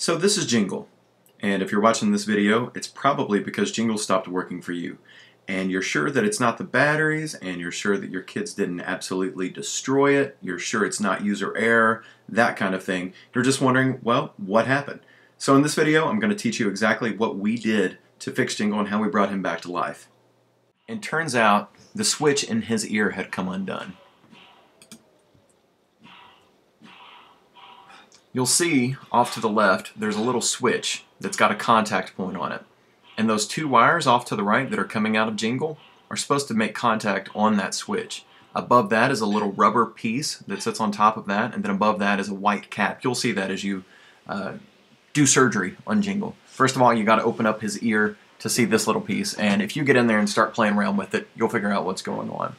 So this is Jingle, and if you're watching this video, it's probably because Jingle stopped working for you. And you're sure that it's not the batteries, and you're sure that your kids didn't absolutely destroy it, you're sure it's not user error, that kind of thing. You're just wondering, well, what happened? So in this video, I'm going to teach you exactly what we did to fix Jingle and how we brought him back to life. It turns out the switch in his ear had come undone. You'll see off to the left there's a little switch that's got a contact point on it. And those two wires off to the right that are coming out of Jingle are supposed to make contact on that switch. Above that is a little rubber piece that sits on top of that, and then above that is a white cap. You'll see that as you uh, do surgery on Jingle. First of all, you got to open up his ear to see this little piece, and if you get in there and start playing around with it, you'll figure out what's going on.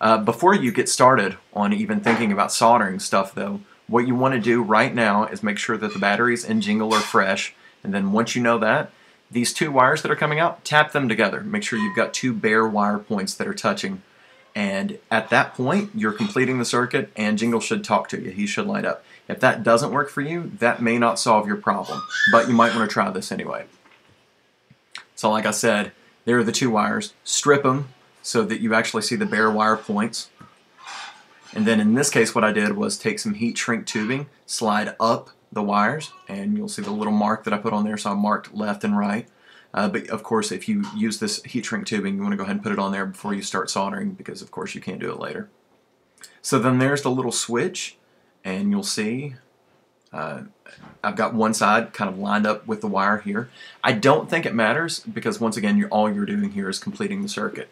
Uh, before you get started on even thinking about soldering stuff, though, what you want to do right now is make sure that the batteries in Jingle are fresh. And then once you know that, these two wires that are coming out, tap them together. Make sure you've got two bare wire points that are touching. And at that point, you're completing the circuit and Jingle should talk to you. He should light up. If that doesn't work for you, that may not solve your problem, but you might want to try this anyway. So like I said, there are the two wires. Strip them so that you actually see the bare wire points. And then in this case, what I did was take some heat shrink tubing, slide up the wires, and you'll see the little mark that I put on there, so I marked left and right. Uh, but of course, if you use this heat shrink tubing, you want to go ahead and put it on there before you start soldering, because of course you can't do it later. So then there's the little switch, and you'll see uh, I've got one side kind of lined up with the wire here. I don't think it matters because once again, you're, all you're doing here is completing the circuit.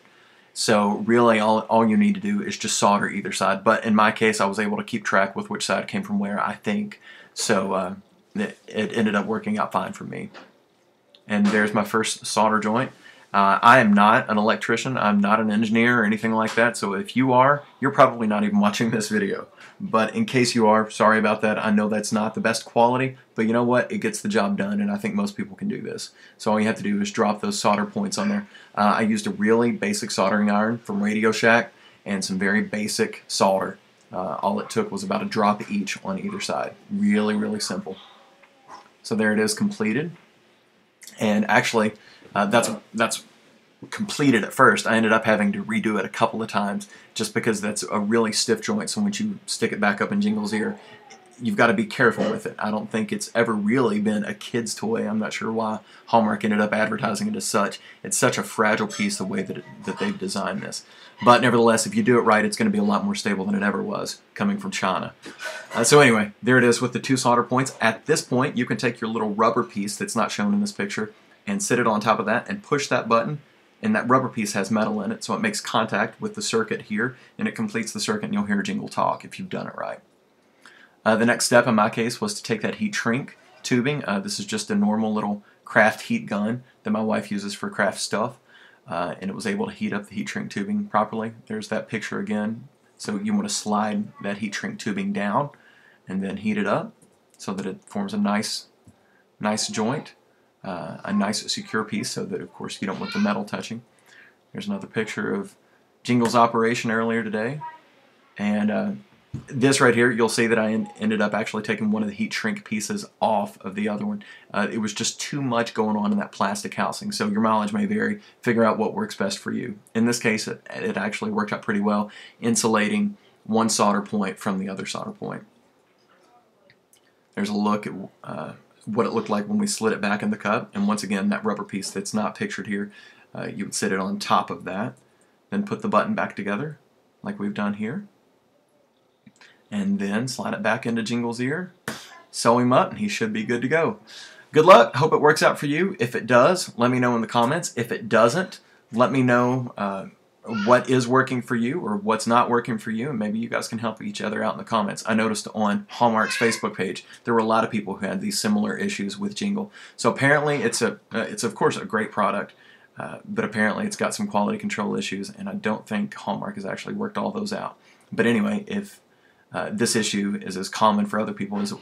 So really all, all you need to do is just solder either side. But in my case, I was able to keep track with which side came from where, I think. So uh, it, it ended up working out fine for me. And there's my first solder joint. Uh, I am not an electrician, I'm not an engineer or anything like that, so if you are, you're probably not even watching this video. But in case you are, sorry about that, I know that's not the best quality, but you know what, it gets the job done, and I think most people can do this. So all you have to do is drop those solder points on there. Uh, I used a really basic soldering iron from Radio Shack, and some very basic solder. Uh, all it took was about a drop each on either side. Really, really simple. So there it is completed. And actually, uh, that's that's completed at first. I ended up having to redo it a couple of times just because that's a really stiff joint. So once you stick it back up in Jingle's ear, you've got to be careful with it. I don't think it's ever really been a kid's toy. I'm not sure why Hallmark ended up advertising it as such. It's such a fragile piece the way that, it, that they've designed this. But nevertheless, if you do it right, it's going to be a lot more stable than it ever was coming from China. Uh, so anyway, there it is with the two solder points. At this point, you can take your little rubber piece that's not shown in this picture and sit it on top of that and push that button and that rubber piece has metal in it so it makes contact with the circuit here and it completes the circuit and you'll hear a Jingle talk if you've done it right. Uh, the next step in my case was to take that heat shrink tubing. Uh, this is just a normal little craft heat gun that my wife uses for craft stuff uh, and it was able to heat up the heat shrink tubing properly. There's that picture again. So you want to slide that heat shrink tubing down and then heat it up so that it forms a nice nice joint uh, a nice secure piece so that of course you don't want the metal touching. There's another picture of Jingle's operation earlier today. And uh, this right here, you'll see that I ended up actually taking one of the heat shrink pieces off of the other one. Uh, it was just too much going on in that plastic housing. So your mileage may vary. Figure out what works best for you. In this case, it, it actually worked out pretty well, insulating one solder point from the other solder point. There's a look at uh, what it looked like when we slid it back in the cup. And once again, that rubber piece that's not pictured here, uh, you would sit it on top of that. Then put the button back together, like we've done here. And then slide it back into Jingle's ear, sew him up, and he should be good to go. Good luck. Hope it works out for you. If it does, let me know in the comments. If it doesn't, let me know uh, what is working for you or what's not working for you, and maybe you guys can help each other out in the comments. I noticed on Hallmark's Facebook page there were a lot of people who had these similar issues with Jingle. So apparently, it's a uh, it's of course a great product, uh, but apparently it's got some quality control issues, and I don't think Hallmark has actually worked all those out. But anyway, if uh, this issue is as common for other people as,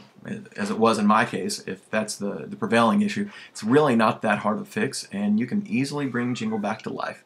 as it was in my case, if that's the, the prevailing issue, it's really not that hard to fix, and you can easily bring Jingle back to life.